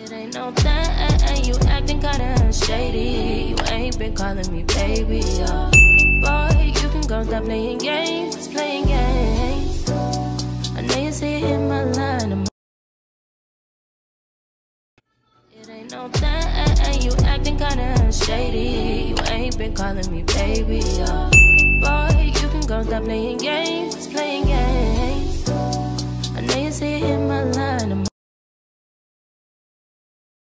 It ain't no thing, you acting kinda shady. You ain't been calling me baby, yeah. Boy, you can go stop playing games, playing games. I know you see it in my line. I'm it ain't no thing, you acting kinda shady. You ain't been calling me baby, yeah. Boy, you can go stop playing games.